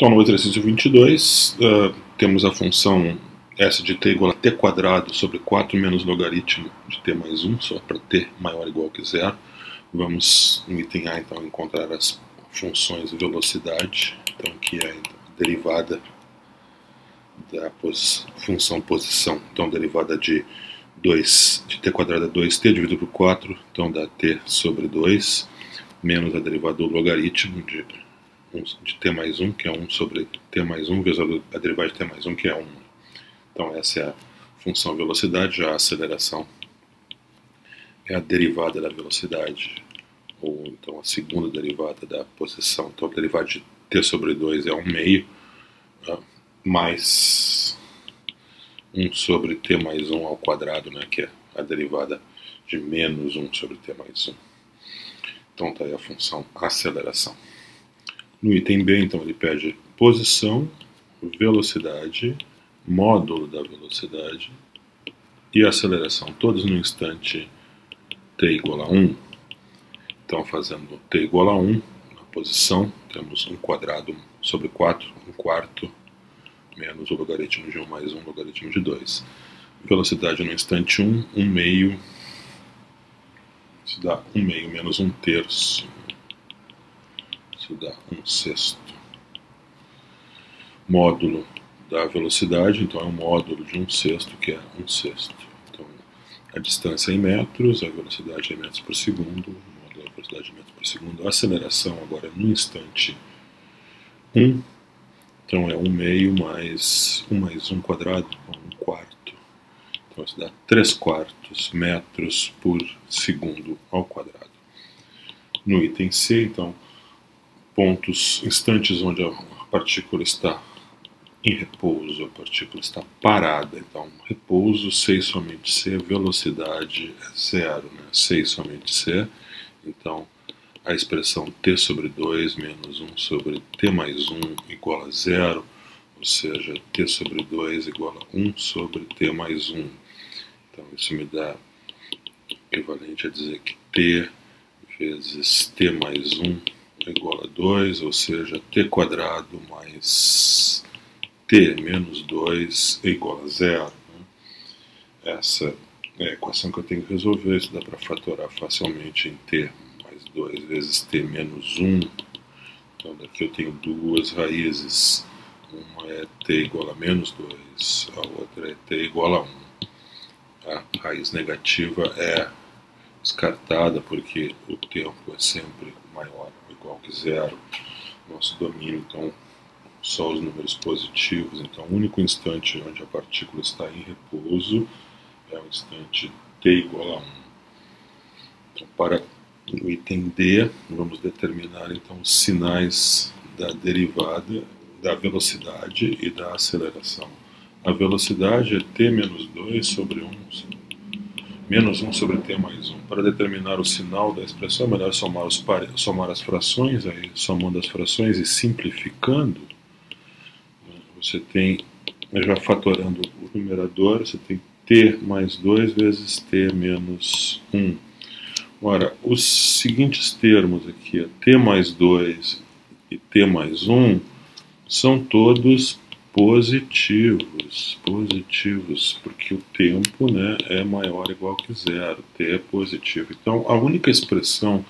Então, no exercício 22, uh, temos a função s de t igual a t quadrado sobre 4 menos logaritmo de t mais 1, só para t maior ou igual que zero. Vamos, no item A, então, encontrar as funções de velocidade, então, que é a derivada da pos, função posição, então, derivada de 2 de t quadrado é 2t dividido por 4, então dá t sobre 2, menos a derivada do logaritmo de de t mais 1, que é 1 sobre t mais 1, vezes a derivada de t mais 1, que é 1. Então essa é a função velocidade, já a aceleração é a derivada da velocidade, ou então a segunda derivada da posição. Então a derivada de t sobre 2 é 1 meio, né, mais 1 sobre t mais 1 ao quadrado, né, que é a derivada de menos 1 sobre t mais 1. Então está aí a função aceleração. No item B, então, ele pede posição, velocidade, módulo da velocidade e aceleração, todos no instante t igual a 1. Então, fazendo t igual a 1, na posição, temos 1 quadrado sobre 4, 1 quarto, menos o logaritmo de 1 mais 1, logaritmo de 2. Velocidade no instante 1, 1 meio, isso dá 1 meio menos 1 terço, dá um sexto. Módulo da velocidade, então é um módulo de um sexto, que é um sexto. Então, a distância é em metros, a velocidade é em metros por segundo, o módulo da velocidade é em metros por segundo. A aceleração agora é no instante 1, um, então é 1 um meio mais 1 um mais 1 quadrado, 1 um quarto. Então isso dá 3 quartos metros por segundo ao quadrado. No item C, então, pontos, instantes onde a partícula está em repouso, a partícula está parada. Então, repouso, 6 somente C, velocidade é zero, né? 6 somente C. Então, a expressão t sobre 2 menos 1 sobre t mais 1 igual a zero, ou seja, t sobre 2 igual a 1 sobre t mais 1. Então, isso me dá equivalente a dizer que t vezes t mais 1 é igual a 2, ou seja, t quadrado mais t menos 2 é igual a zero. Né? Essa é a equação que eu tenho que resolver, isso dá para fatorar facilmente em t mais 2 vezes t menos 1. Então daqui eu tenho duas raízes, uma é t igual a menos 2, a outra é t igual a 1. A raiz negativa é descartada porque o tempo é sempre maior igual que zero. Nosso domínio, então, só os números positivos. Então, o único instante onde a partícula está em repouso é o instante t igual a 1. Então, para o item D, vamos determinar então os sinais da derivada da velocidade e da aceleração. A velocidade é t menos 2 sobre 1 menos 1 sobre t mais 1. Para determinar o sinal da expressão, é melhor somar, os somar as frações, aí somando as frações e simplificando, você tem, já fatorando o numerador, você tem t mais 2 vezes t menos 1. Ora, os seguintes termos aqui, t mais 2 e t mais 1, são todos positivos, positivos, porque o tempo né, é maior ou igual que zero, t é positivo. Então, a única expressão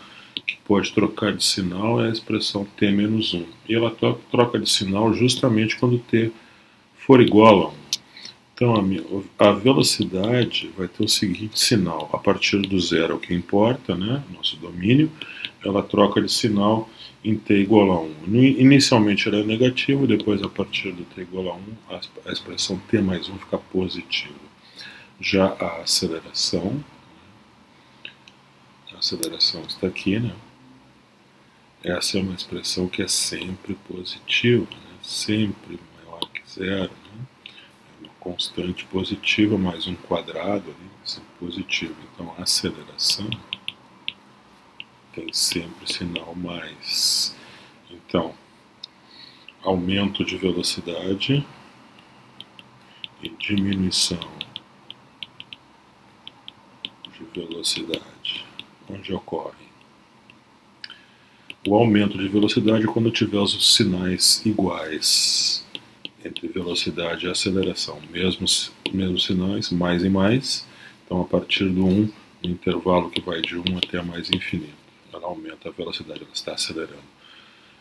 que pode trocar de sinal é a expressão t menos 1. E ela troca de sinal justamente quando t for igual a 1. Então, a, velocidade vai ter o seguinte sinal, a partir do zero, é o que importa, né, nosso domínio, ela troca de sinal em t igual a 1. Inicialmente era negativo, depois a partir do t igual a 1, a expressão t mais 1 fica positiva. Já a aceleração, a aceleração está aqui, né? Essa é uma expressão que é sempre positiva, né? sempre maior que zero. Né? É uma constante positiva mais um quadrado sempre positivo. Então a aceleração tem sempre sinal mais. Então, aumento de velocidade e diminuição de velocidade, onde ocorre O aumento de velocidade quando eu tiver os sinais iguais entre velocidade e aceleração. Mesmos, mesmos sinais, mais e mais. Então, a partir do 1, no intervalo que vai de 1 até mais infinito, aumenta a velocidade, ela está acelerando.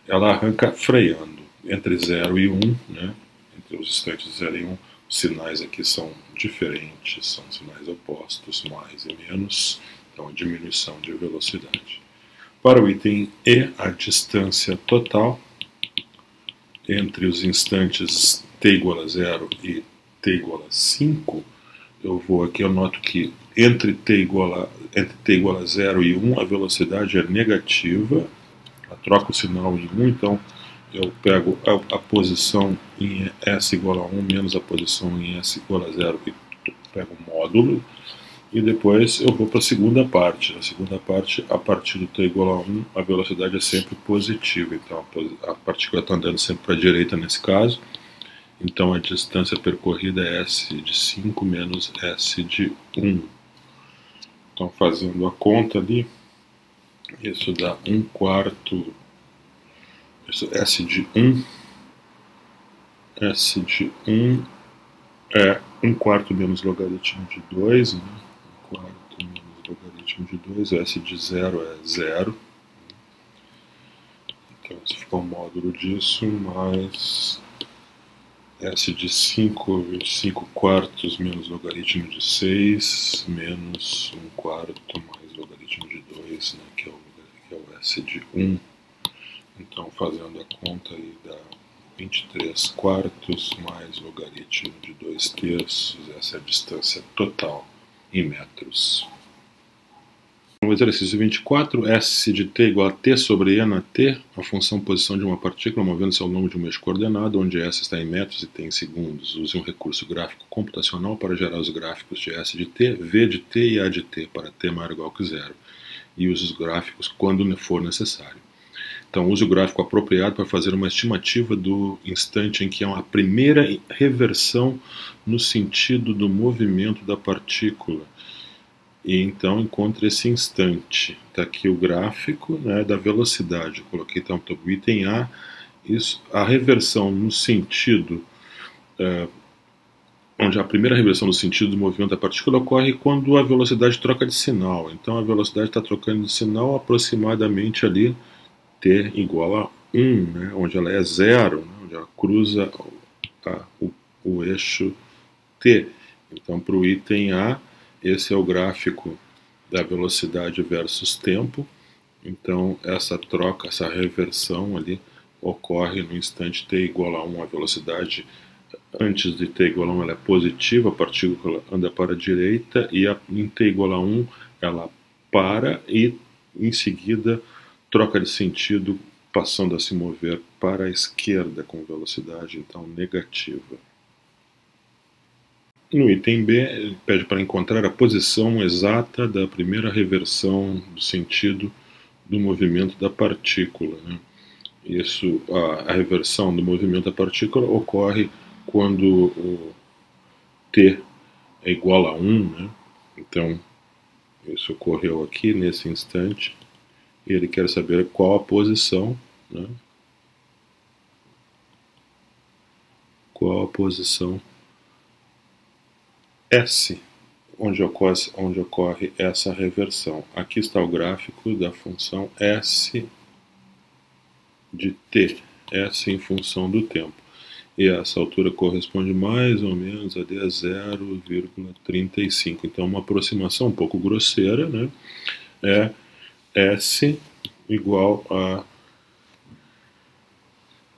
Ela arranca freando entre 0 e 1, né? entre os instantes 0 e 1. Os sinais aqui são diferentes, são sinais opostos, mais e menos. Então, a diminuição de velocidade. Para o item E, a distância total entre os instantes t igual a 0 e t igual a 5, eu vou aqui, eu noto que entre t igual a, entre t igual a 0 e 1 a velocidade é negativa, eu troco o sinal em 1, então eu pego a, a, posição em s igual a 1 menos a posição em s igual a 0 e pego o módulo, e depois eu vou para a segunda parte. Na segunda parte, a partir do t igual a 1, a velocidade é sempre positiva. Então a partícula está andando sempre para a direita nesse caso. Então a distância percorrida é s de 5 menos s de 1. Então fazendo a conta ali, isso dá 1 quarto, isso, s de 1, s de 1 é 1 quarto menos logaritmo de 2, né? quarto menos logaritmo de 2, S de 0 é 0. Então, esse fica o módulo disso, mais S de 5, 25 quartos menos logaritmo de 6, menos 1 quarto mais logaritmo de 2, né, que, é o, que é o S de 1. Então, fazendo a conta aí dá 23 quartos mais logaritmo de 2 terços, essa é a distância total em metros. No exercício 24, S de t igual a t sobre e na t, a função posição de uma partícula movendo-se ao longo de um eixo coordenado, onde S está em metros e t em segundos. Use um recurso gráfico computacional para gerar os gráficos de S de t, V de t e A de t para t maior ou igual que zero, e use os gráficos quando for necessário. Então, use o gráfico apropriado para fazer uma estimativa do instante em que há uma primeira reversão no sentido do movimento da partícula. E então encontre esse instante. Está aqui o gráfico né, da velocidade. Eu coloquei então o item A. Isso, a reversão no sentido, uh, onde a primeira reversão no sentido do movimento da partícula ocorre quando a velocidade troca de sinal. Então a velocidade está trocando de sinal aproximadamente ali t igual a 1, né, onde ela é zero, né, onde ela cruza a, o, o eixo t. Então, para o item A, esse é o gráfico da velocidade versus tempo. Então, essa troca, essa reversão ali ocorre no instante t igual a 1, a velocidade antes de t igual a 1 ela é positiva, a partícula anda para a direita, e a, em t igual a 1 ela para e em seguida troca de sentido, passando a se mover para a esquerda com velocidade então negativa. No item B, ele pede para encontrar a posição exata da primeira reversão do sentido do movimento da partícula. Né? Isso, a, a, reversão do movimento da partícula ocorre quando o t é igual a 1, né? então isso ocorreu aqui nesse instante ele quer saber qual a posição, né? qual a posição S, onde ocorre, onde ocorre essa reversão. Aqui está o gráfico da função S de t, S em função do tempo. E essa altura corresponde mais ou menos a D a 0,35. Então, uma aproximação um pouco grosseira, né? É S igual a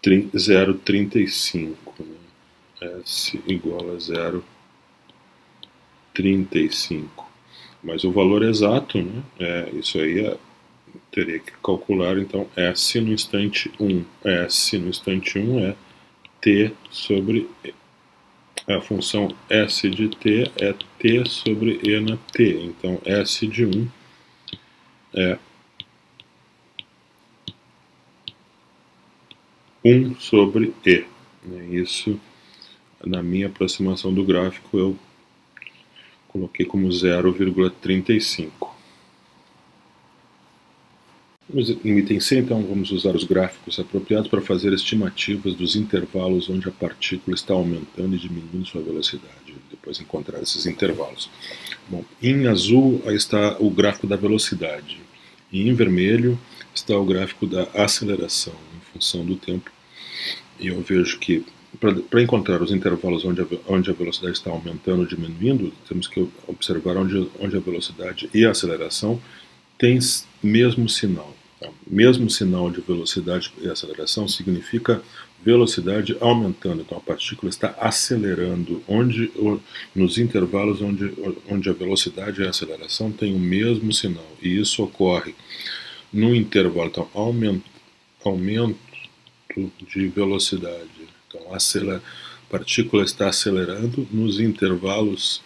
0,35. Né? S igual a 0,35. Mas o valor exato, né, é, isso aí é, teria que calcular, então, S no instante 1. S no instante 1 é T sobre a função S de T é T sobre E na T. Então, S de 1 é 1 sobre E. Isso, na minha aproximação do gráfico, eu coloquei como 0,35. No item C, então, vamos usar os gráficos apropriados para fazer estimativas dos intervalos onde a partícula está aumentando e diminuindo sua velocidade. Depois encontrar esses intervalos. Bom, em azul está o gráfico da velocidade. E em vermelho está o gráfico da aceleração, em função do tempo. E eu vejo que para encontrar os intervalos onde a, onde a velocidade está aumentando ou diminuindo, temos que observar onde, onde a velocidade e a aceleração têm mesmo sinal. Tá? Mesmo sinal de velocidade e aceleração significa velocidade aumentando. Então a partícula está acelerando onde, nos intervalos onde, onde a velocidade e a aceleração têm o mesmo sinal. E isso ocorre no intervalo. Então, aumento, aumento de velocidade. Então, a partícula está acelerando nos intervalos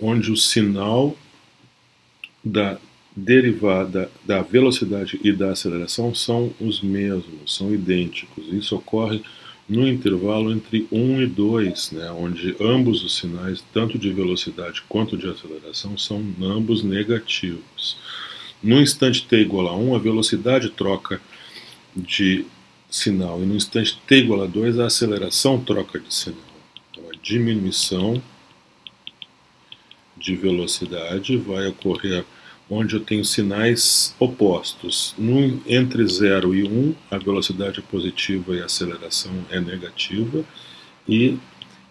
onde o sinal da derivada da velocidade e da aceleração são os mesmos, são idênticos. Isso ocorre no intervalo entre 1 e 2, né, onde ambos os sinais, tanto de velocidade quanto de aceleração, são ambos negativos. No instante t igual a 1, a velocidade troca de sinal, e no instante t igual a 2, a aceleração troca de sinal. Então, a diminuição de velocidade vai ocorrer onde eu tenho sinais opostos. Entre 0 e 1, um, a velocidade é positiva e a aceleração é negativa, e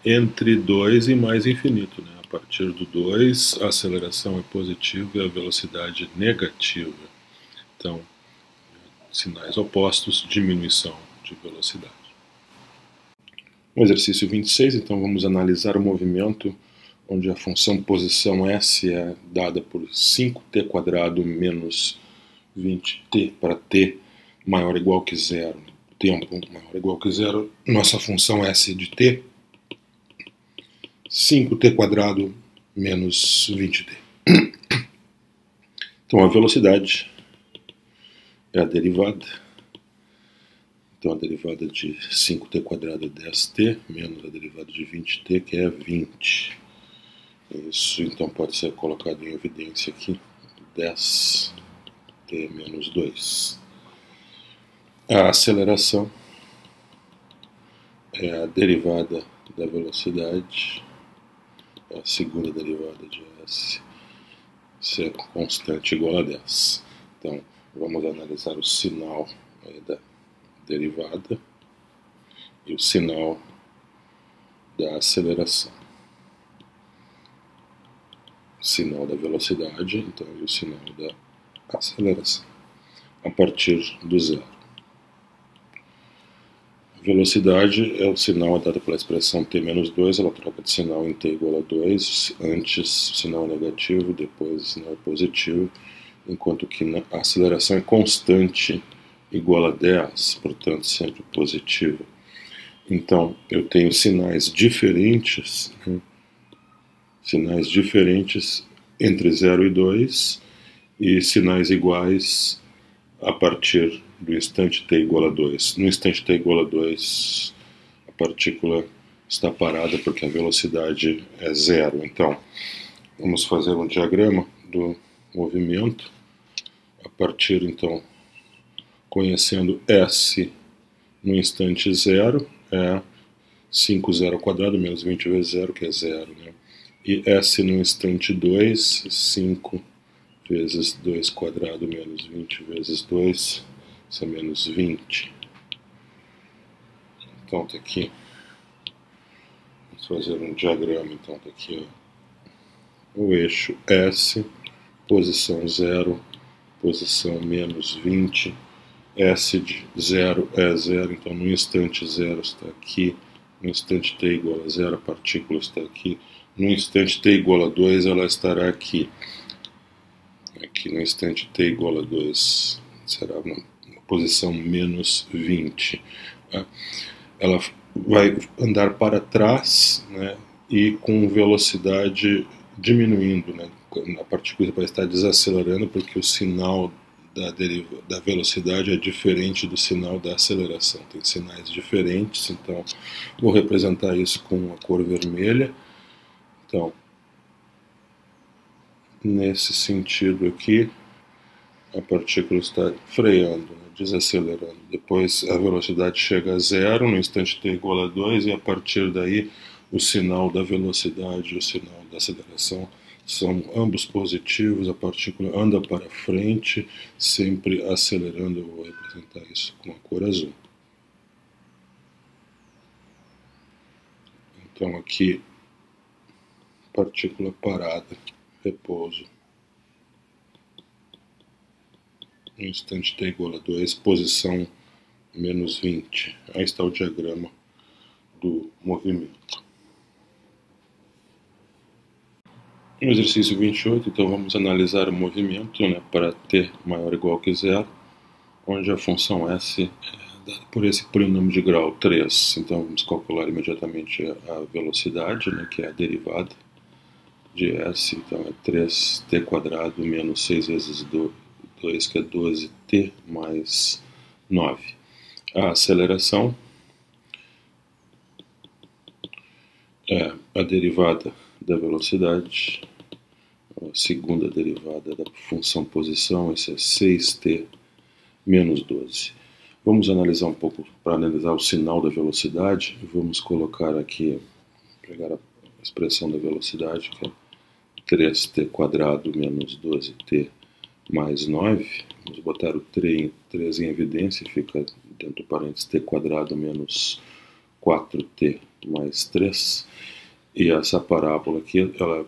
entre 2 e mais infinito. Né? A partir do 2, a aceleração é positiva e a velocidade negativa. Então, sinais opostos, diminuição de velocidade. No exercício 26, então, vamos analisar o movimento onde a função posição S é dada por 5t quadrado menos 20t para t maior ou igual que zero, tempo maior ou igual que zero, nossa função S de t, 5t quadrado menos 20t. Então a velocidade é a derivada, então a derivada de 5t quadrado é 10t, menos a derivada de 20t, que é 20. Isso então pode ser colocado em evidência aqui, 10 t menos 2. A aceleração é a derivada da velocidade, é a segunda derivada de s, se é constante igual a 10. Então, vamos analisar o sinal da derivada e o sinal da aceleração sinal da velocidade, então, e o sinal da aceleração, a partir do zero. Velocidade é o sinal dado pela expressão t menos 2, ela troca de sinal em t igual a 2, antes sinal é negativo, depois sinal é positivo, enquanto que a aceleração é constante igual a 10, portanto sempre positiva. Então, eu tenho sinais diferentes, né? sinais diferentes entre 0 e 2 e sinais iguais a partir do instante t igual a 2. No instante t igual a 2, a partícula está parada porque a velocidade é zero. Então, vamos fazer um diagrama do movimento a partir, então, conhecendo S no instante zero, é 5 zero quadrado menos 20 vezes zero, que é zero, né? e S no instante 2, 5 vezes 2 quadrado menos 20 vezes 2, isso é menos 20. Então tá aqui, vamos fazer um diagrama, então tá aqui ó, o eixo S, posição 0, posição menos 20, S de 0 é 0, então no instante 0 está aqui, no instante t igual a 0 a partícula está aqui, no instante t igual a 2, ela estará aqui. Aqui no instante t igual a 2, será uma, posição menos 20. Tá? Ela vai andar para trás né, e com velocidade diminuindo. Né? A partícula vai estar desacelerando porque o sinal da, deriva, da velocidade é diferente do sinal da aceleração. Tem sinais diferentes, então vou representar isso com a cor vermelha. Então, nesse sentido aqui, a partícula está freando, né, desacelerando. Depois a velocidade chega a zero no instante t igual a 2 e a partir daí o sinal da velocidade e o sinal da aceleração são ambos positivos, a partícula anda para frente, sempre acelerando. Eu vou representar isso com a cor azul. Então aqui, partícula parada, repouso. No instante t igual a 2, posição menos 20. Aí está o diagrama do movimento. No exercício 28, então vamos analisar o movimento né, para t maior ou igual que zero, onde a função s é dada por esse polinômio de grau 3. Então vamos calcular imediatamente a velocidade, né, que é a derivada de s, então é 3t quadrado menos 6 vezes 2, que é 12t mais 9. A aceleração é a derivada da velocidade a segunda derivada da função posição, isso é 6t menos 12. Vamos analisar um pouco, para analisar o sinal da velocidade, vamos colocar aqui, pegar a expressão da velocidade, que é 3t quadrado menos 12t mais 9. Vamos botar o 3, 3 em evidência, fica dentro do parênteses t quadrado menos 4t mais 3. E essa parábola aqui, ela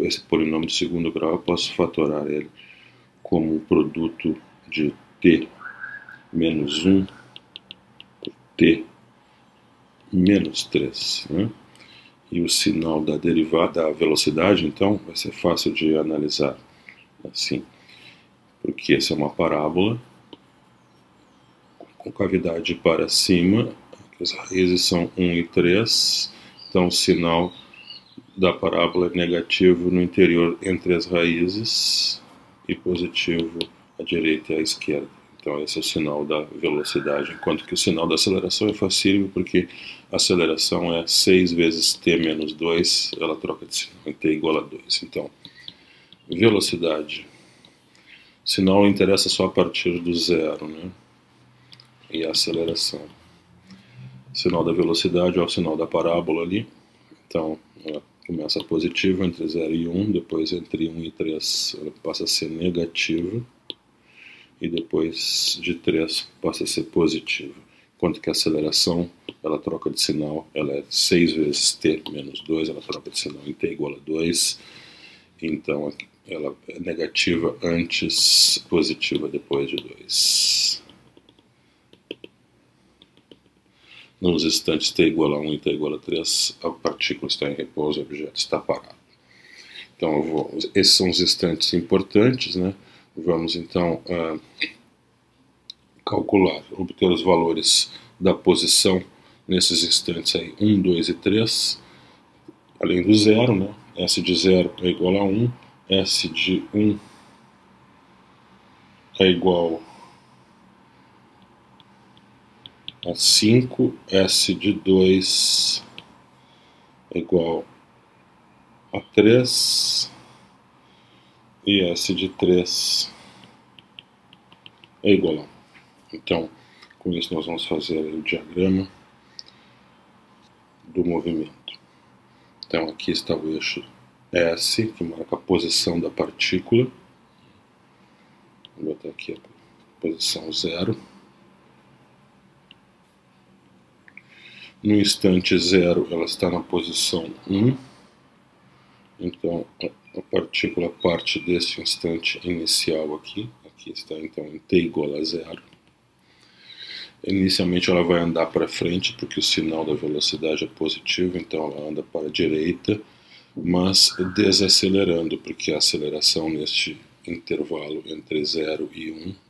esse polinômio de segundo grau, eu posso fatorar ele como um produto de t menos 1 por t menos 3. Né? E o sinal da derivada, da velocidade, então, vai ser fácil de analisar assim, porque essa é uma parábola com cavidade para cima, as raízes são 1 e 3, então o sinal da parábola negativo no interior entre as raízes e positivo à direita e à esquerda. Então esse é o sinal da velocidade, enquanto que o sinal da aceleração é facílimo porque a aceleração é 6 vezes t menos 2, ela troca de sinal em t igual a 2. Então, velocidade. O sinal interessa só a partir do zero, né? E a aceleração. O sinal da velocidade é o sinal da parábola ali. Então, começa positivo entre 0 e 1, depois entre 1 e 3 ela passa a ser negativa, e depois de 3 passa a ser positiva. Enquanto que a aceleração, ela troca de sinal, ela é 6 vezes t menos 2, ela troca de sinal em t igual a 2, então ela é negativa antes, positiva depois de 2. Nos instantes t igual a 1 e t igual a 3, a partícula está em repouso, o objeto está parado. Então, vou, esses são os instantes importantes, né? Vamos então uh, calcular, obter os valores da posição nesses instantes aí, 1, 2 e 3, além do zero, né? S de 0 é igual a 1, S de 1 é igual a 5, S de 2 é igual a 3 e S de 3 é igual a 1. Então, com isso nós vamos fazer o diagrama do movimento. Então aqui está o eixo S, que marca a posição da partícula. Vou botar aqui a posição zero. No instante zero, ela está na posição 1. Então, a partícula parte desse instante inicial aqui. Aqui está, então, em t igual a zero. Inicialmente ela vai andar para frente, porque o sinal da velocidade é positivo, então ela anda para a direita, mas desacelerando, porque a aceleração neste intervalo entre 0 e 1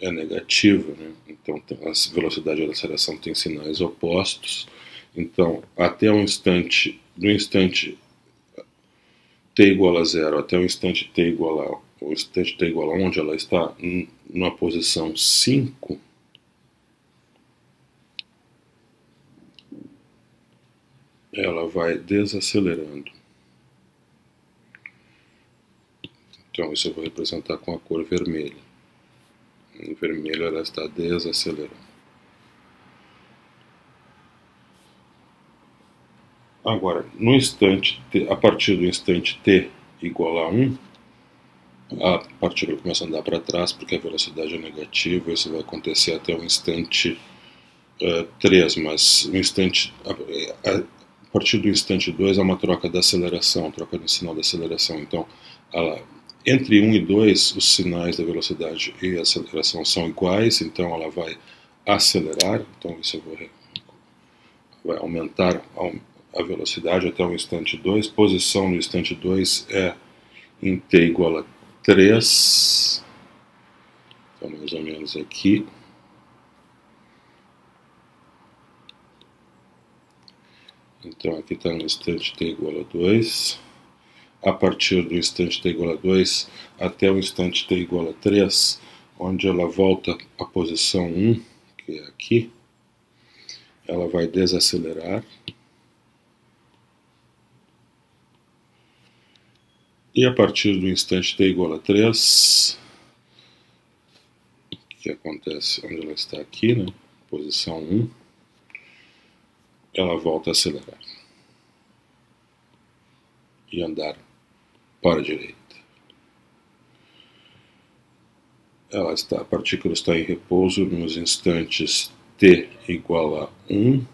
é negativa, né? então a velocidade da aceleração tem sinais opostos, então até o instante, do instante t igual a zero até o instante t igual a, o instante t igual a onde ela está na posição 5, ela vai desacelerando. Então isso eu vou representar com a cor vermelha. Em vermelho ela está desacelerando. Agora, no instante a partir do instante t igual a 1, a partícula começa a andar para trás porque a velocidade é negativa, isso vai acontecer até o instante uh, 3, mas o instante, a, a, partir do instante 2 há uma troca da aceleração, troca do sinal da aceleração, então ela, entre 1 e 2 os sinais da velocidade e aceleração são iguais, então ela vai acelerar, então isso vai, vai aumentar a velocidade até o instante 2, posição no instante 2 é em t igual a 3, então mais ou menos aqui. Então aqui está no instante t igual a 2. A partir do instante t igual a 2 até o instante t igual a 3, onde ela volta à posição 1, que é aqui, ela vai desacelerar. E a partir do instante t igual a 3, que acontece onde ela está aqui, né? posição 1, ela volta a acelerar e andar para a direita. Ela está, a partícula está em repouso nos instantes t igual a 1,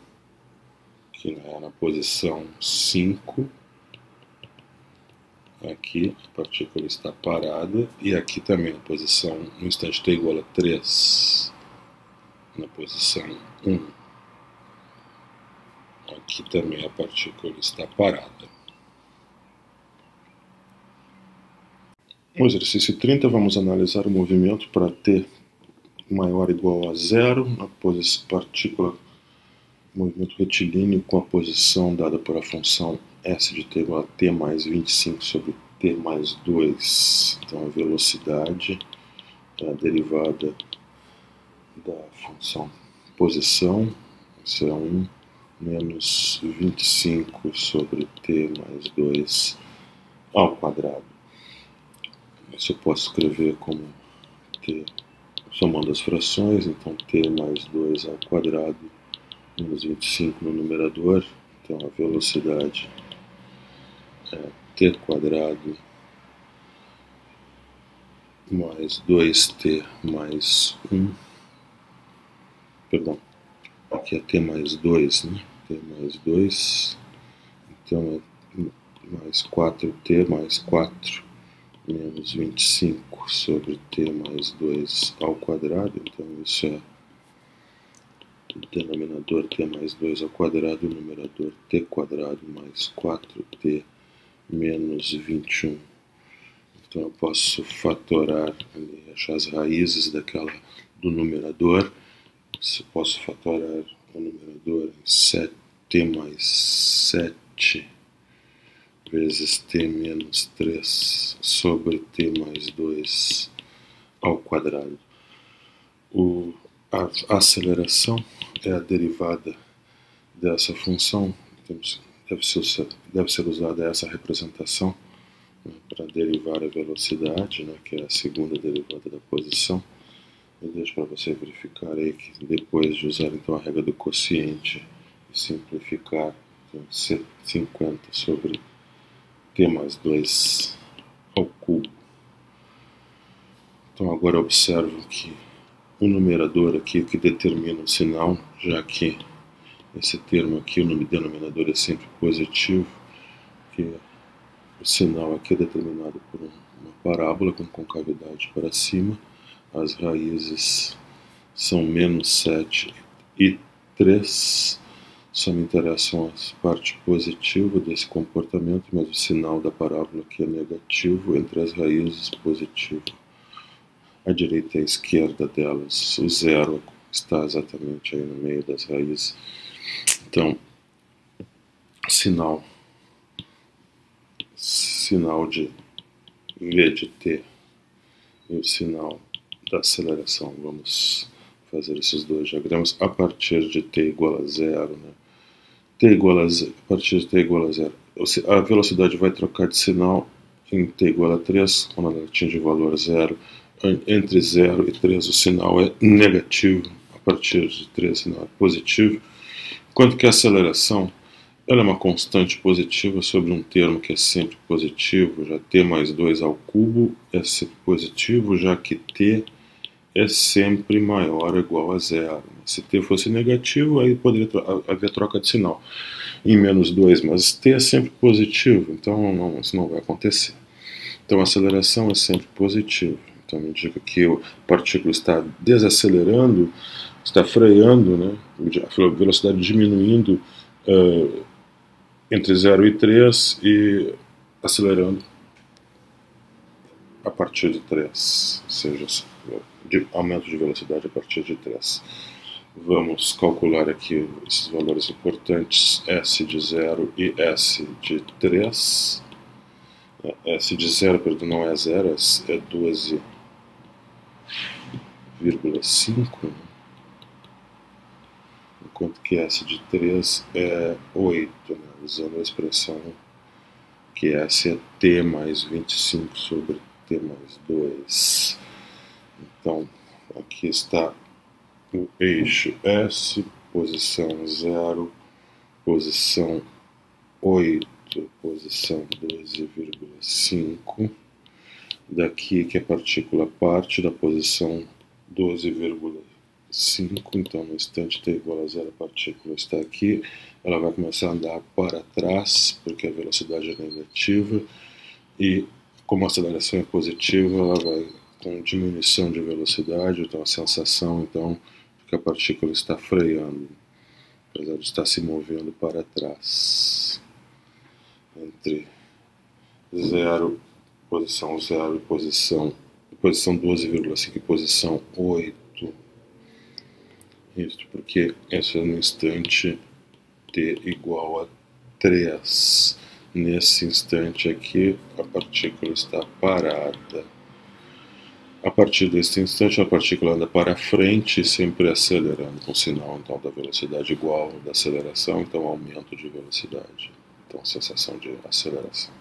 que é na posição 5, Aqui a partícula está parada e aqui também a posição no instante t igual a 3, na posição 1. Aqui também a partícula está parada. No exercício 30, vamos analisar o movimento para t maior ou igual a zero, posição partícula, movimento retilíneo com a posição dada por a função S de t igual a t mais 25 sobre t mais 2. Então a velocidade é a derivada da função posição, isso é 1 menos 25 sobre t mais 2 ao quadrado. Isso eu posso escrever como t somando as frações, então t mais 2 ao quadrado menos 25 no numerador, então a velocidade é t quadrado mais 2t mais 1, perdão, aqui é t mais 2, né? t mais 2, então é mais 4t mais 4 menos 25 sobre t mais 2 ao quadrado, então isso é denominador t mais 2 ao quadrado, numerador t quadrado mais 4t menos 21. Então eu posso fatorar achar as raízes daquela do numerador. Eu posso fatorar o numerador em 7t mais 7 vezes t menos 3 sobre t mais 2 ao quadrado. O, a aceleração é a derivada dessa função. Temos deve ser, deve ser usada essa representação né, para derivar a velocidade, né, que é a segunda derivada da posição. Eu deixo para você verificar aí que depois de usar então a regra do quociente e simplificar então, 50 sobre t mais? 2 ao cubo. Então agora observo que o numerador aqui que determina o sinal, já que esse termo aqui, o nome denominador é sempre positivo, que o sinal aqui é determinado por uma parábola com concavidade para cima, as raízes são menos 7 e 3, só me interessam a parte positiva desse comportamento, mas o sinal da parábola aqui é negativo, entre as raízes positivo. A direita e a esquerda delas, o zero está exatamente aí no meio das raízes. Então, sinal, sinal de t e o sinal da aceleração. Vamos fazer esses dois diagramas a partir de t igual a zero. Né? T igual a a partir de t igual a zero, a velocidade vai trocar de sinal em t igual a 3, quando ela atinge o valor zero, entre 0 e 3 o sinal é negativo, a partir de 3 o sinal é positivo, enquanto que a aceleração ela é uma constante positiva sobre um termo que é sempre positivo, já t mais 2 ao cubo é sempre positivo, já que t é sempre maior ou igual a zero. Se t fosse negativo, aí poderia haver troca de sinal em menos 2, mas t é sempre positivo, então não, isso não vai acontecer. Então a aceleração é sempre positiva. Então indica que a partícula está desacelerando, está freando, né, a velocidade diminuindo uh, entre 0 e 3 e acelerando a partir de 3, ou seja, de aumento de velocidade a partir de 3. Vamos calcular aqui esses valores importantes, S de 0 e S de 3. S de 0, perdão, não é 0, é 12,5, enquanto que S de 3 é 8, né? usando a expressão que S é T mais 25 sobre T mais 2. Então, aqui está o eixo S, posição 0, posição 8, posição 12,5. Daqui que a partícula parte da posição 12,5, então no instante t igual a zero a partícula está aqui, ela vai começar a andar para trás, porque a velocidade é negativa, e como a aceleração é positiva, ela vai com diminuição de velocidade, então a sensação então que a partícula está freando, apesar de estar se movendo para trás. Entre zero, posição 0 e posição, posição 12,5 e posição 8. Isso porque esse é no instante t igual a 3. Nesse instante aqui, a partícula está parada. A partir desse instante, a partícula anda para frente, sempre acelerando, com sinal então da velocidade igual da aceleração, então aumento de velocidade, então sensação de aceleração.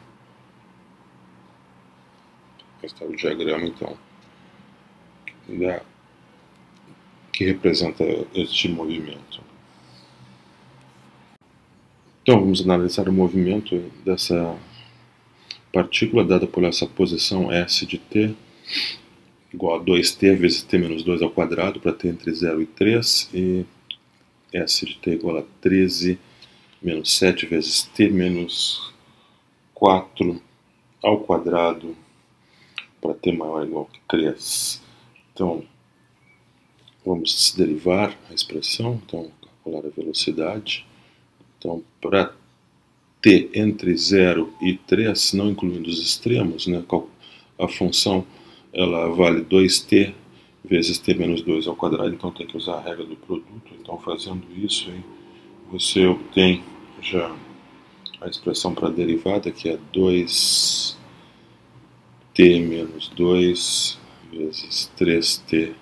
Este é o diagrama então da, que representa este movimento. Então vamos analisar o movimento dessa partícula dada por essa posição S de t igual a 2t vezes t menos 2 ao quadrado para t entre 0 e 3 e S de t igual a 13 menos 7 vezes t menos 4 ao quadrado para t maior ou igual que 3. Então, vamos derivar a expressão, então calcular a velocidade. Então, para t entre 0 e 3, não incluindo os extremos, né, a função ela vale 2t vezes t menos 2 ao quadrado, então tem que usar a regra do produto. Então, fazendo isso, aí, você obtém já a expressão para a derivada, que é 2t menos 2 vezes 3t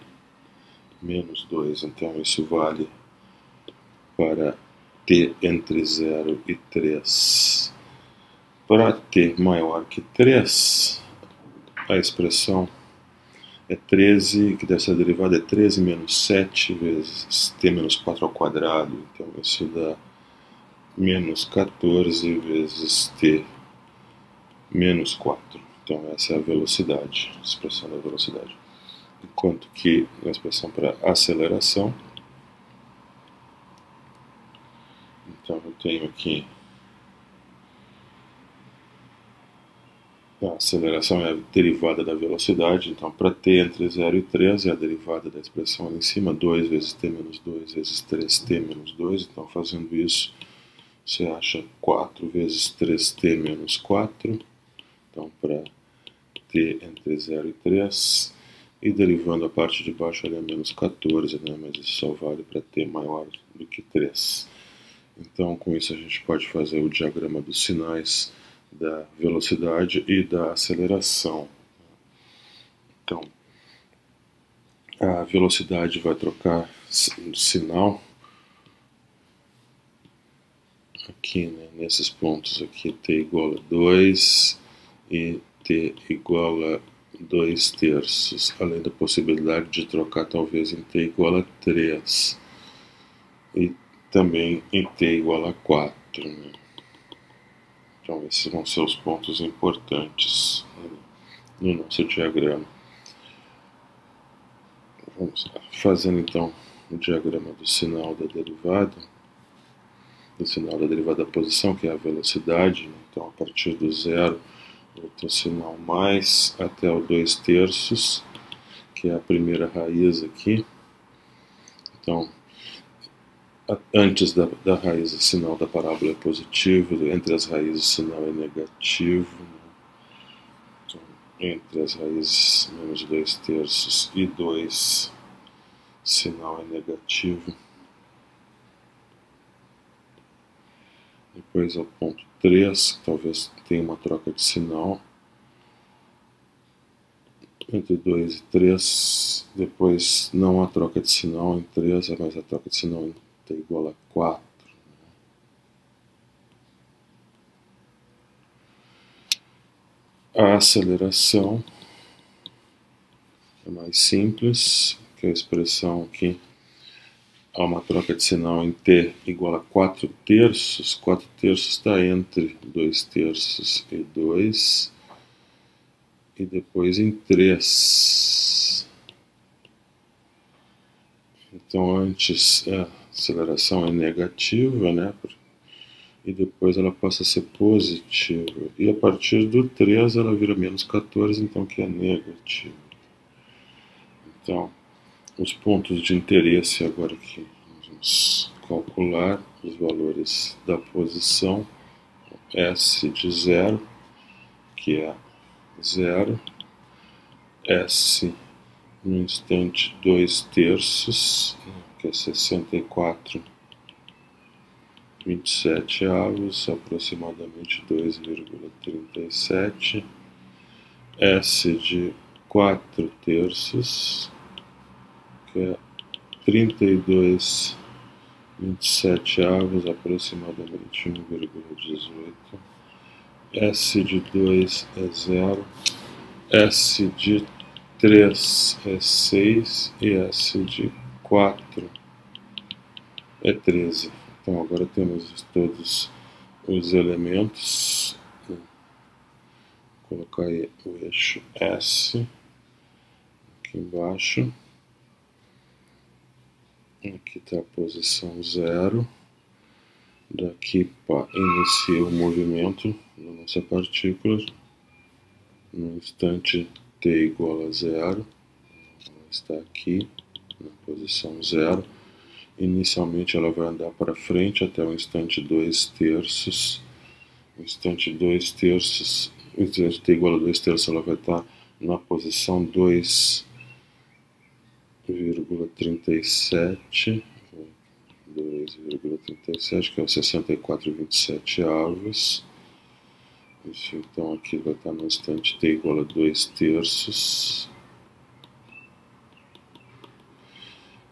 menos 2. Então, isso vale para t entre 0 e 3. Para t maior que 3, a expressão é 13, que ser derivada é 13 menos 7 vezes t menos 4 ao quadrado. Então isso dá menos 14 vezes t menos 4. Então essa é a velocidade, a expressão da velocidade. Enquanto que na expressão para aceleração, então eu tenho aqui A aceleração é a derivada da velocidade, então para t entre 0 e 3 é a derivada da expressão ali em cima, 2 vezes t menos 2 vezes 3t menos 2, então fazendo isso você acha 4 vezes 3t menos 4, então para t entre 0 e 3, e derivando a parte de baixo ali é menos 14, né? mas isso só vale para t maior do que 3. Então com isso a gente pode fazer o diagrama dos sinais da velocidade e da aceleração. Então, a velocidade vai trocar sinal aqui, né, nesses pontos aqui, t igual a 2 e t igual a 2 terços, além da possibilidade de trocar talvez em t igual a 3 e também em t igual a 4. Né? Então esses vão ser os pontos importantes no nosso diagrama. Vamos fazendo então o diagrama do sinal da derivada, do sinal da derivada da posição, que é a velocidade. Né? Então a partir do zero vou ter o sinal mais até o 2 terços, que é a primeira raiz aqui. Então, antes da, da raiz o sinal da parábola é positivo, entre as raízes o sinal é negativo. Né? Então, entre as raízes menos 2 terços e 2, sinal é negativo. Depois ao ponto 3, talvez tenha uma troca de sinal. Entre 2 e 3, depois não há troca de sinal em 3, mas a troca de sinal em t igual a 4. A aceleração é mais simples, que é a expressão aqui há uma troca de sinal em t igual a 4 terços. 4 terços está entre 2 terços e 2, e depois em 3. Então antes a aceleração é negativa, né? E depois ela passa a ser positiva. E a partir do 3 ela vira menos 14, então que é negativo. Então, os pontos de interesse agora que vamos calcular os valores da posição S de zero, que é zero, S no instante 2 terços, que é 64 27 avos, aproximadamente 2,37, S de 4 terços, que é 32 27 avos, aproximadamente 1,18. S de 2 é 0, S de 3 é 6 e S de 4 é 13. Então agora temos todos os elementos. Vou colocar aí o eixo S aqui embaixo. Aqui está a posição zero. Daqui inicia o movimento da nossa partícula. No instante t igual a zero, ela está aqui na posição zero. Inicialmente ela vai andar para frente até o instante 2 terços. No instante 2 terços, no instante t igual a 2 terços, ela vai estar na posição 2 2,37 2,37 que é o 64,27 avos então aqui vai estar no instante t igual a 2 terços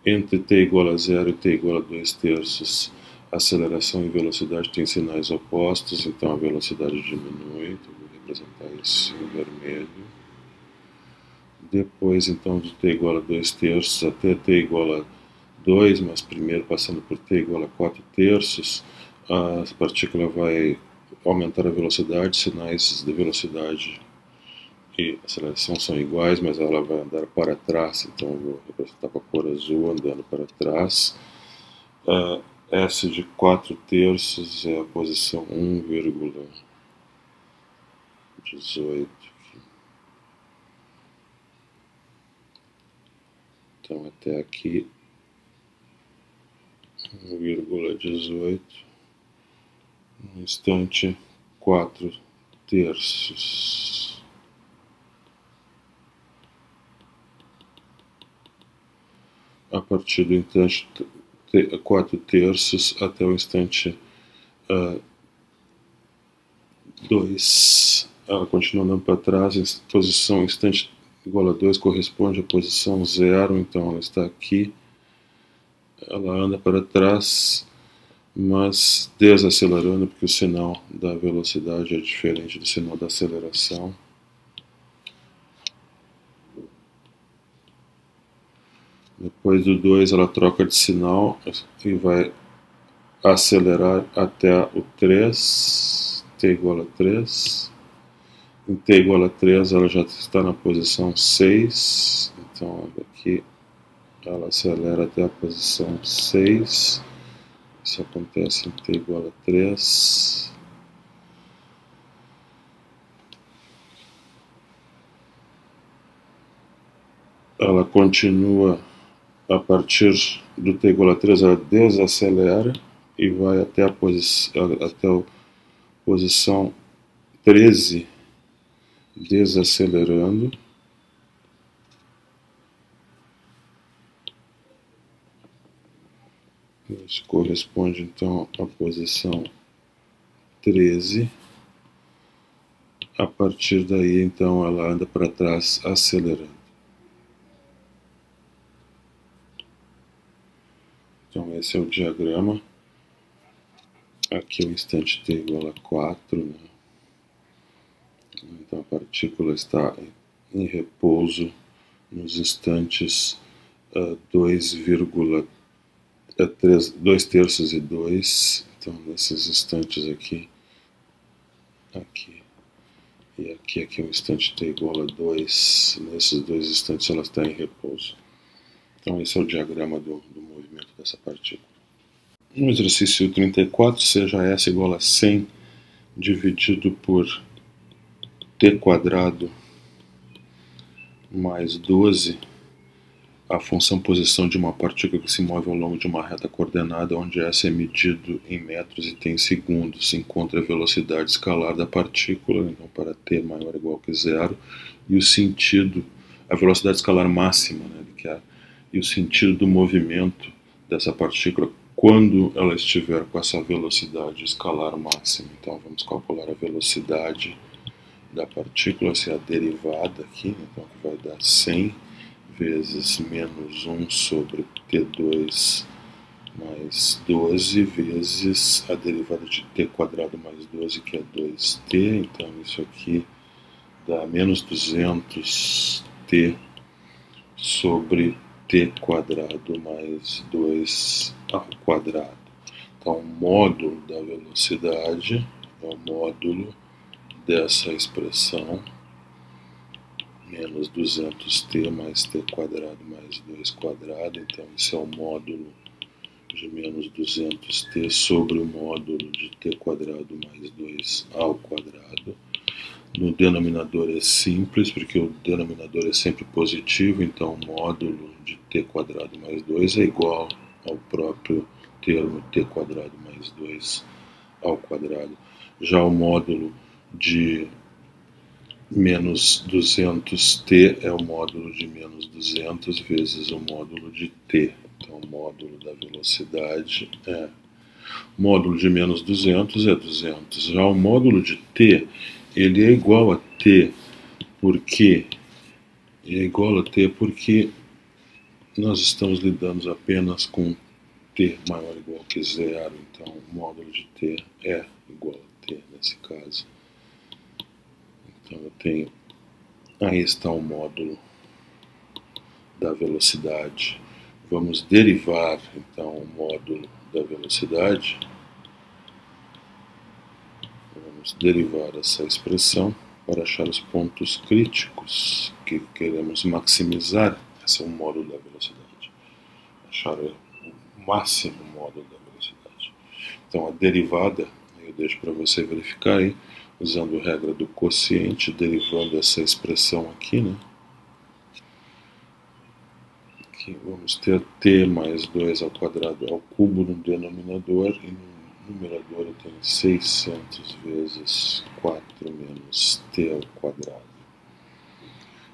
entre t igual a 0 e t igual a 2 terços. Aceleração e velocidade têm sinais opostos então a velocidade diminui então vou representar isso em vermelho. Depois então de t igual a 2 terços até t igual a 2, mas primeiro passando por t igual a 4 terços, a partícula vai aumentar a velocidade, sinais de velocidade e aceleração são iguais, mas ela vai andar para trás, então eu vou representar com a cor azul andando para trás. Uh, S de 4 terços é a posição 1,18 Então até aqui 1,18 no instante 4 terços. A partir do instante 4 terços até o instante uh, 2, ela continua andando para trás, posição instante igual a 2 corresponde à posição 0, então ela está aqui, ela anda para trás, mas desacelerando, porque o sinal da velocidade é diferente do sinal da aceleração. Depois do 2 ela troca de sinal e vai acelerar até o 3, t igual a 3. Em t igual a 3 ela já está na posição 6, então aqui ela acelera até a posição 6. Isso acontece em t igual a 3. Ela continua a partir do t igual a 3, ela desacelera e vai até a, posi até a posição 13, desacelerando. Isso corresponde então à posição 13. A partir daí, então, ela anda para trás acelerando. Então, esse é o diagrama. Aqui o instante t igual a 4. Né? Então, a partícula está em repouso nos instantes uh, 2,3 2 terços e 2. Então, nesses instantes aqui, aqui e aqui, aqui um instante t igual a 2. Nesses dois instantes ela está em repouso. Então, esse é o diagrama do, do movimento dessa partícula. No exercício 34, seja S igual a 100 dividido por t quadrado mais 12 a função posição de uma partícula que se move ao longo de uma reta coordenada, onde S é medido em metros e tem segundos. Se encontra a velocidade escalar da partícula, então para t maior ou igual que zero, e o sentido, a velocidade escalar máxima, né, que é, e o sentido do movimento dessa partícula quando ela estiver com essa velocidade escalar máxima. Então vamos calcular a velocidade da partícula, se é a derivada aqui, então que vai dar 100 vezes menos 1 sobre T2 mais 12 vezes a derivada de t quadrado mais 12, que é 2t. Então, isso aqui dá menos 200t sobre t quadrado mais 2 ao quadrado. Então, o módulo da velocidade é o módulo dessa expressão menos 200t mais t quadrado mais 2 quadrado, então esse é o módulo de menos 200t sobre o módulo de t quadrado mais 2 ao quadrado. No denominador é simples, porque o denominador é sempre positivo, então o módulo de t quadrado mais 2 é igual ao próprio termo t quadrado mais 2 ao quadrado. Já o módulo de menos 200t é o módulo de menos 200 vezes o módulo de t. Então, o módulo da velocidade é... O módulo de menos 200 é 200. Já o módulo de t, ele é igual a t, porque... é igual a t porque nós estamos lidando apenas com t maior ou igual que zero. Então, o módulo de t é igual a t nesse caso. Então eu tenho, aí está o módulo da velocidade. Vamos derivar então o módulo da velocidade. Vamos derivar essa expressão para achar os pontos críticos que queremos maximizar. Esse é o módulo da velocidade. Achar o máximo módulo da velocidade. Então a derivada, eu deixo para você verificar aí, usando a regra do quociente, derivando essa expressão aqui, né? Aqui vamos ter t mais 2 ao quadrado ao cubo no denominador e no numerador eu tenho 600 vezes 4 menos t ao quadrado.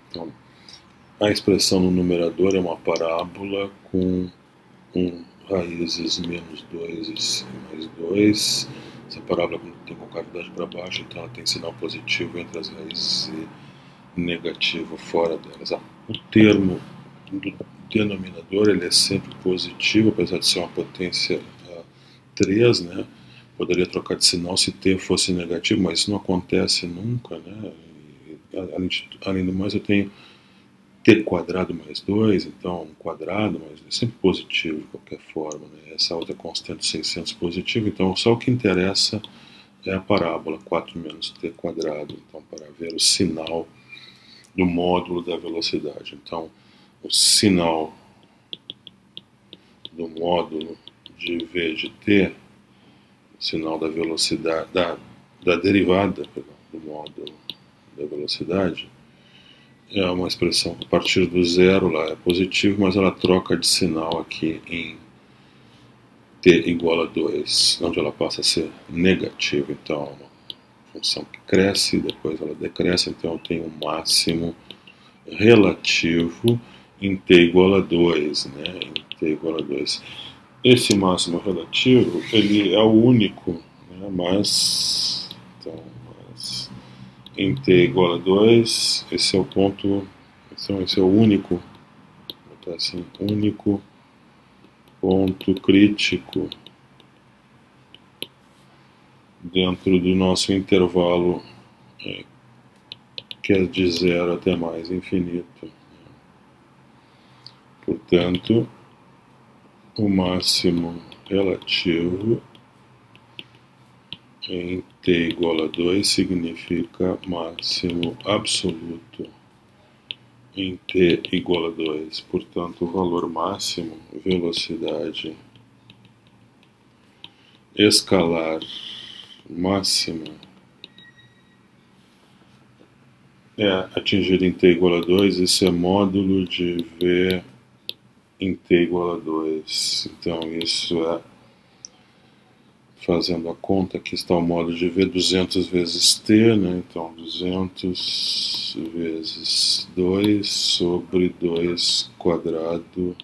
Então, a expressão no numerador é uma parábola com um raízes menos 2 e mais 2 essa parábola tem concavidade para baixo, então ela tem sinal positivo entre as raízes e negativo fora delas. Ah, o termo do denominador ele é sempre positivo, apesar de ser uma potência uh, 3, né? Poderia trocar de sinal se t fosse negativo, mas isso não acontece nunca, né? Além, de, além do mais, eu tenho t quadrado mais 2, então um quadrado mais 2, sempre positivo de qualquer forma, né? essa outra constante 600 positivo, então só o que interessa é a parábola 4 menos t quadrado, então para ver o sinal do módulo da velocidade. Então, o sinal do módulo de v de t, o sinal da velocidade, da, da derivada perdão, do módulo da velocidade, é uma expressão a partir do zero lá é positivo, mas ela troca de sinal aqui em t igual a 2, onde ela passa a ser negativa. Então, é uma função que cresce, depois ela decresce, então eu tenho um máximo relativo em t igual a 2, né? em t igual a 2. Esse máximo relativo, ele é o único, né? mas, então, em t igual a 2, esse é o ponto, então esse é o único, vou botar assim, único ponto crítico dentro do nosso intervalo é, que é de zero até mais infinito. Portanto, o máximo relativo em t igual a 2 significa máximo absoluto em t igual a 2. Portanto, o valor máximo, velocidade escalar máxima é atingido em t igual a 2, isso é módulo de v em t igual a 2. Então, isso é, fazendo a conta, aqui está o módulo de v, 200 vezes t, né? então 200 vezes 2 sobre 2 quadrado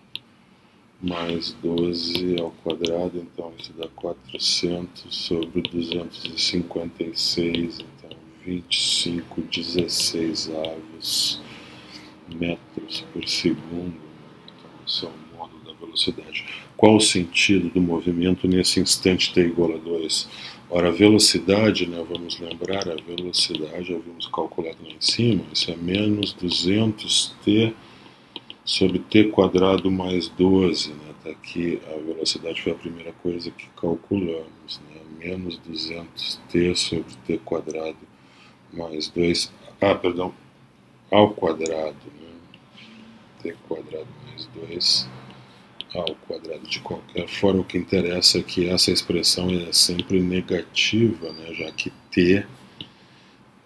mais 12 ao quadrado, então isso dá 400 sobre 256, então 25, 16 avos metros por segundo. É o módulo da velocidade. Qual o sentido do movimento nesse instante t igual a 2? Ora, a velocidade, né, vamos lembrar, a velocidade, já vimos calculado lá em cima, isso é menos 200t sobre t quadrado mais 12. Né? Tá aqui a velocidade foi a primeira coisa que calculamos. Né? Menos 200t sobre t quadrado mais 2, ah, perdão, ao quadrado, né? T mais 2 ao quadrado. De qualquer forma, o que interessa é que essa expressão é sempre negativa, né? já que t,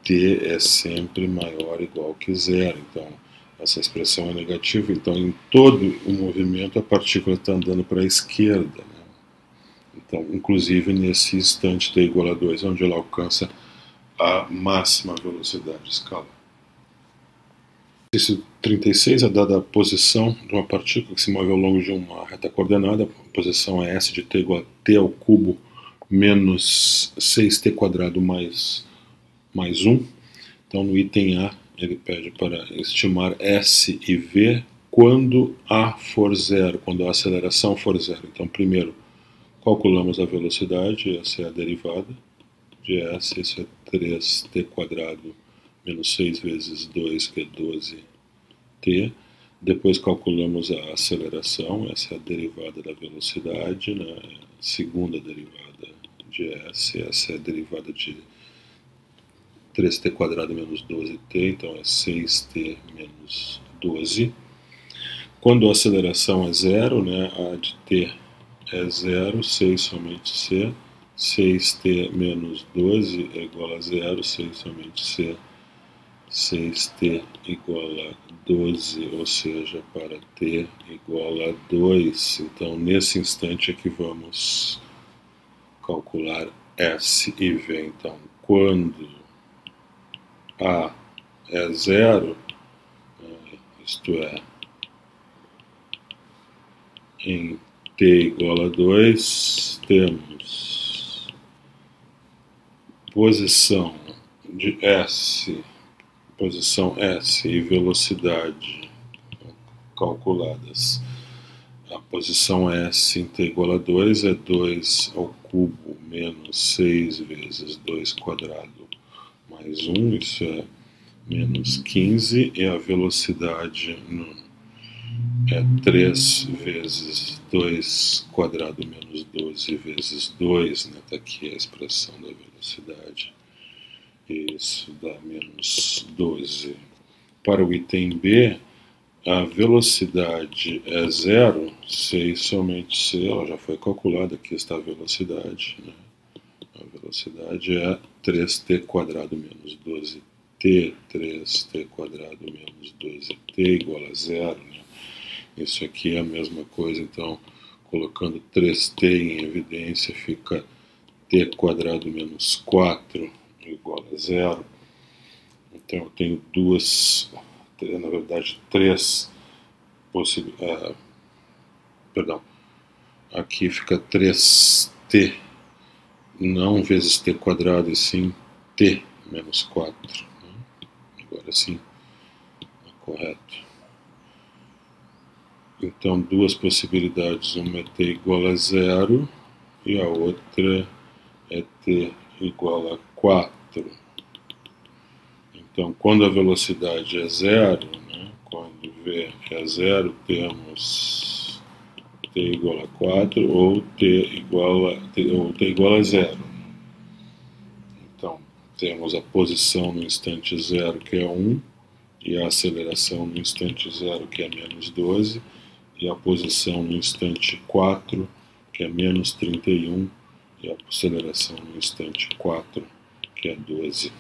t é sempre maior ou igual que zero. Então, essa expressão é negativa, então em todo o movimento a partícula está andando para a esquerda. Né? Então, inclusive nesse instante t igual a 2, onde ela alcança a máxima velocidade escalar. Exercício 36 é dada a posição de uma partícula que se move ao longo de uma reta coordenada, a posição é S de t igual a t ao cubo menos 6t quadrado mais, mais 1. Então no item A ele pede para estimar S e V quando A for zero, quando a aceleração for zero. Então primeiro calculamos a velocidade, essa é a derivada de S, isso é 3t quadrado menos 6 vezes 2, que é 12t. Depois calculamos a aceleração, essa é a derivada da velocidade, né? segunda derivada de S, essa é a derivada de 3t quadrado menos 12t, então é 6t menos 12. Quando a aceleração é zero, né, a de t é zero, 6 somente c, 6t menos 12 é igual a zero, 6 somente c, 6t igual a 12, ou seja, para t igual a 2. Então, nesse instante é que vamos calcular S e V. Então, quando A é zero, isto é, em t igual a 2, temos posição de S, posição S e velocidade calculadas. A posição S igual a 2 é 2 ao cubo menos 6 vezes 2 quadrado mais 1, isso é menos 15 e a velocidade é 3 vezes 2 quadrado menos 12 vezes 2, né? Está aqui a expressão da velocidade. Isso dá menos 12. Para o item B, a velocidade é zero, se somente se, ela já foi calculada, aqui está a velocidade. Né? A velocidade é 3t quadrado menos 12t, 3t quadrado menos 12t igual a zero. Né? Isso aqui é a mesma coisa, então, colocando 3t em evidência, fica t quadrado menos 4 igual a zero. Então, eu tenho duas na verdade, três possibilidades. Uh, perdão, aqui fica 3t, não vezes t quadrado, e sim t menos 4. Né? Agora sim, é correto. Então, duas possibilidades, uma é t igual a zero e a outra é t igual a 4. Então, quando a velocidade é zero, né, quando v é zero, temos t igual a 4 ou t igual a, t, ou t igual a zero. Então, temos a posição no instante zero, que é 1, e a aceleração no instante zero, que é menos 12, e a posição no instante 4, que é menos 31, e a aceleração no instante 4, que é 12.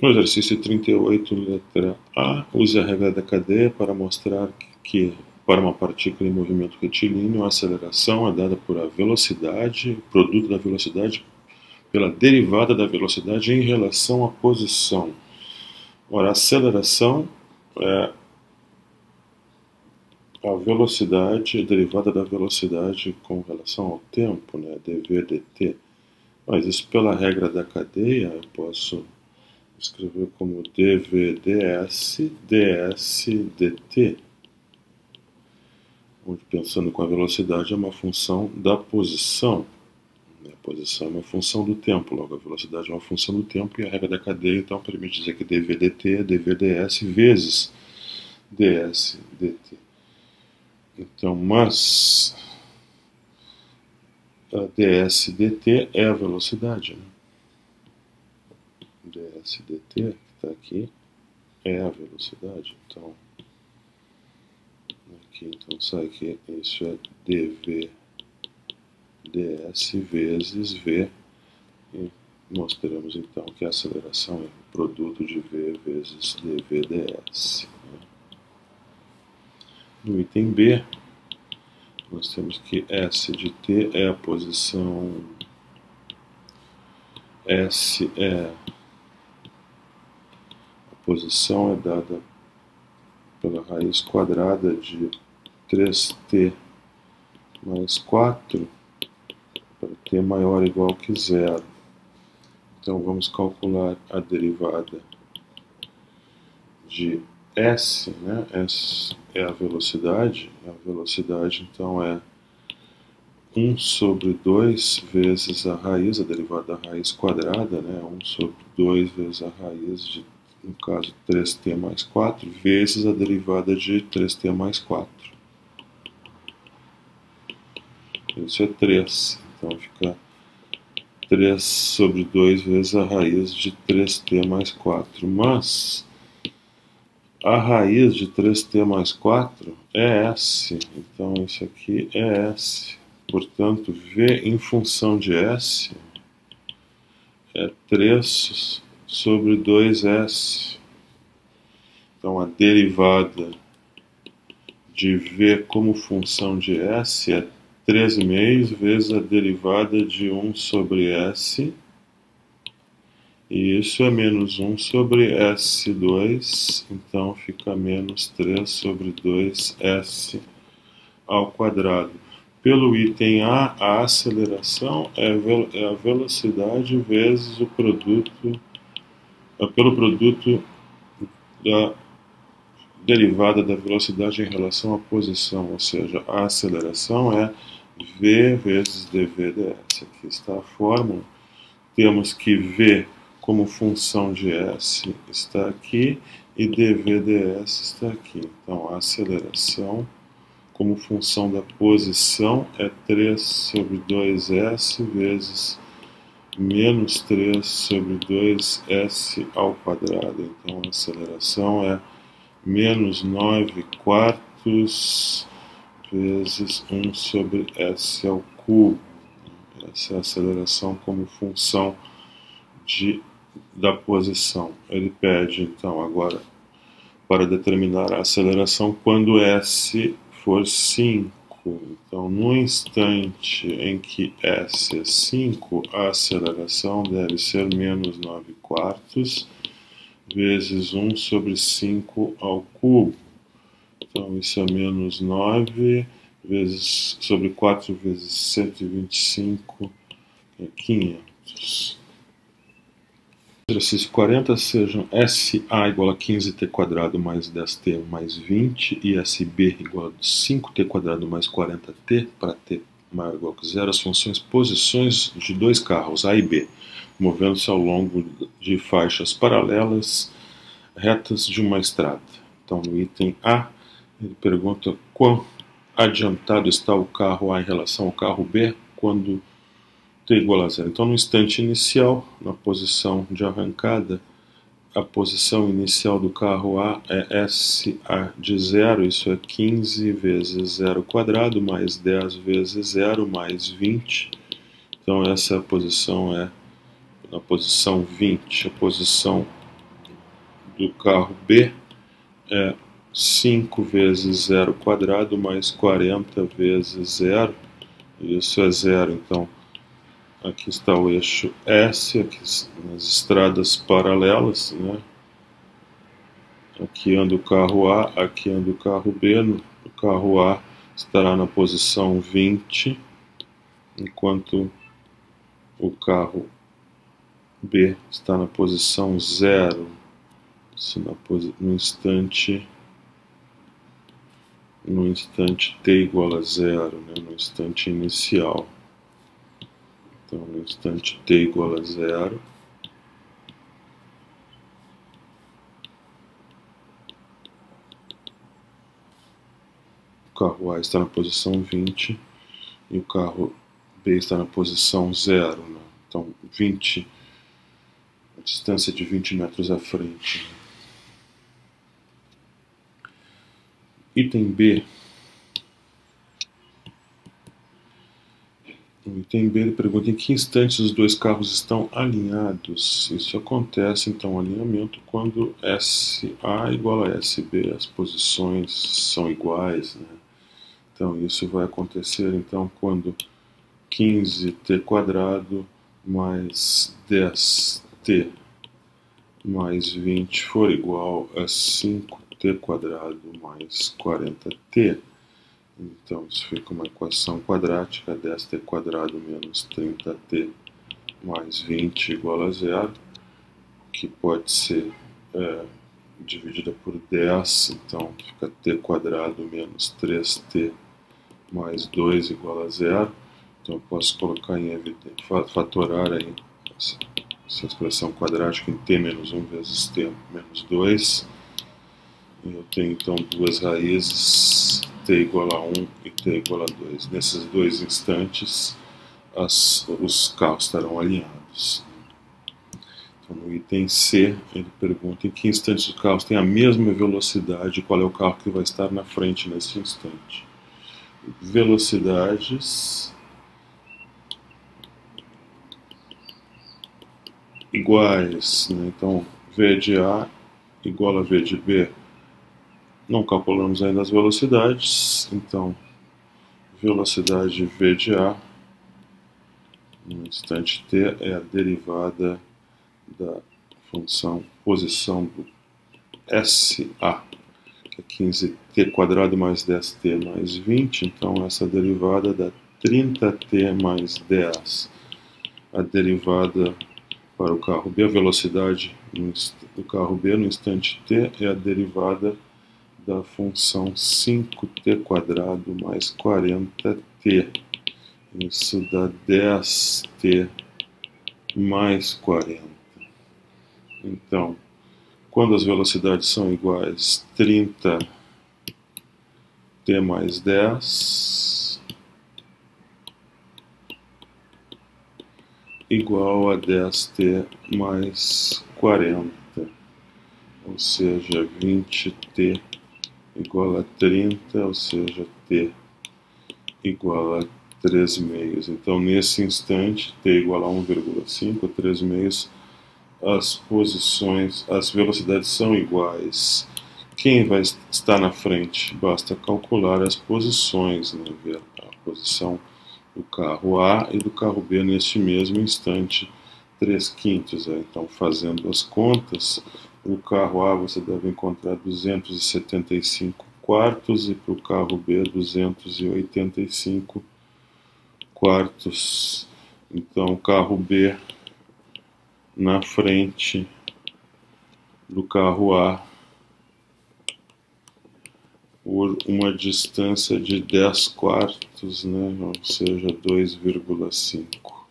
No exercício 38, letra A, use a regra da cadeia para mostrar que, para uma partícula em movimento retilíneo, a aceleração é dada por a velocidade, produto da velocidade, pela derivada da velocidade em relação à posição. Ora, a aceleração é a velocidade, derivada da velocidade com relação ao tempo, né, dv dt. Mas isso pela regra da cadeia, eu posso escrever como dvds dsdt, onde pensando com a velocidade é uma função da posição. A posição é uma função do tempo, logo a velocidade é uma função do tempo e a regra da cadeia então permite dizer que dvdt é dvds vezes dsdt. Então, mas a dsdt é a velocidade. Né? dsdt, que está aqui, é a velocidade. Então, aqui então sai que isso é dv ds vezes v e mostramos então que a aceleração é produto de v vezes dv ds. No item B, nós temos que S de t é a posição S é posição é dada pela raiz quadrada de 3t mais 4 para t maior ou igual que zero. Então vamos calcular a derivada de s, né? S é a velocidade, a velocidade então é 1 sobre 2 vezes a raiz, a derivada da raiz quadrada, né? 1 sobre 2 vezes a raiz de no caso 3t mais 4, vezes a derivada de 3t mais 4. Isso é 3, então fica 3 sobre 2 vezes a raiz de 3t mais 4. Mas a raiz de 3t mais 4 é s, então isso aqui é s. Portanto, v em função de s é 3 sobre 2s. Então, a derivada de v como função de s é 3 meios vezes a derivada de 1 sobre s. E isso é menos 1 sobre S2, então fica menos 3 sobre 2S ao quadrado. Pelo item A, a aceleração é, é a velocidade vezes o produto é pelo produto da derivada da velocidade em relação à posição, ou seja, a aceleração é v vezes dv ds. Aqui está a fórmula. Temos que v como função de s está aqui e dv ds está aqui. Então, a aceleração como função da posição é 3 sobre 2s vezes menos 3 sobre 2s ao quadrado. Então, a aceleração é menos 9 quartos vezes 1 sobre s ao cubo. Essa é a aceleração como função de, da posição. Ele pede, então, agora, para determinar a aceleração quando s for 5. Então, no instante em que S é 5, a aceleração deve ser menos 9 quartos vezes 1 sobre 5 ao cubo. Então, isso é menos 9 vezes, sobre 4 vezes 125, é 500 exercício 40 sejam SA igual a 15t quadrado mais 10t mais 20 e SB igual a 5t quadrado mais 40t para t maior igual que zero as funções posições de dois carros A e B, movendo-se ao longo de faixas paralelas retas de uma estrada. Então, no item A, ele pergunta quão adiantado está o carro A em relação ao carro B quando igual a zero. Então, no instante inicial, na posição de arrancada, a posição inicial do carro A é SA de zero, isso é 15 vezes zero quadrado, mais 10 vezes zero, mais 20. Então, essa posição é na posição 20. A posição do carro B é 5 vezes zero quadrado, mais 40 vezes zero, isso é zero. Então, Aqui está o eixo S, aqui nas estradas paralelas, né? Aqui anda o carro A, aqui anda o carro B. O carro A estará na posição 20, enquanto o carro B está na posição 0, no instante no instante t igual a zero, né, no instante inicial. Então, no instante t igual a zero, o carro A está na posição 20 e o carro B está na posição zero. Né? Então, 20, a distância de 20 metros à frente. Né? Item B Ele pergunta em que instantes os dois carros estão alinhados. Isso acontece, então, alinhamento quando SA igual a SB, as posições são iguais. Né? Então, isso vai acontecer então quando 15t quadrado mais 10t mais 20 for igual a 5t quadrado mais 40t. Então, isso fica uma equação quadrática, 10t quadrado menos 30t mais 20 igual a zero, que pode ser é, dividida por 10, então fica t menos 3t mais 2 igual a zero. Então, eu posso colocar em evidência, fatorar aí essa, essa expressão quadrática em t menos 1 vezes t menos 2. Eu tenho, então, duas raízes t igual a 1 e t igual a 2. Nesses dois instantes, as, os carros estarão alinhados. Então, no item C, ele pergunta em que instantes os carros têm a mesma velocidade, qual é o carro que vai estar na frente nesse instante. Velocidades iguais, né? então V de A igual a V de B não calculamos ainda as velocidades, então velocidade V de A no instante t é a derivada da função posição do SA, que é 15t quadrado mais 10t mais 20, então essa derivada dá 30t mais 10. A derivada para o carro B, a velocidade do carro B no instante t é a derivada da função 5t quadrado mais 40t. Isso dá 10t mais 40. Então, quando as velocidades são iguais, 30 t mais 10 igual a 10t mais 40, ou seja, 20t igual a 30, ou seja, t igual a 3 meios. Então, nesse instante, t igual a 1,5, 3 meios, as posições, as velocidades são iguais. Quem vai estar na frente? Basta calcular as posições, né? ver a posição do carro A e do carro B neste mesmo instante, 3 quintos. Né? Então, fazendo as contas, para o carro A você deve encontrar 275 quartos e para o carro B 285 quartos. Então, o carro B na frente do carro A por uma distância de 10 quartos, né? ou seja, 2,5.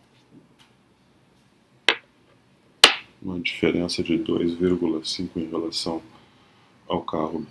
Uma diferença de 2,5 em relação ao carro.